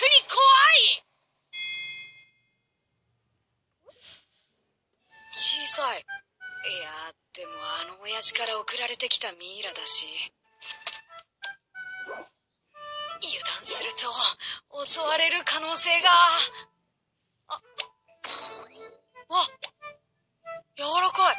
に怖い。小さい。いやでもあの親父から送られてきたミイラだし。油断すると襲われる可能性が。あわ柔らかい。